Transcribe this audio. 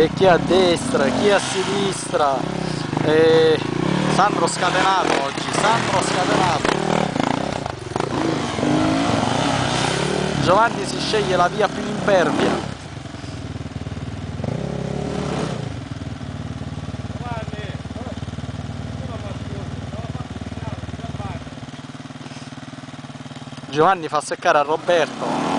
e chi a destra, chi a sinistra. E Sandro scatenato oggi, Sandro scatenato. Giovanni si sceglie la via più impervia. Giovanni fa seccare a Roberto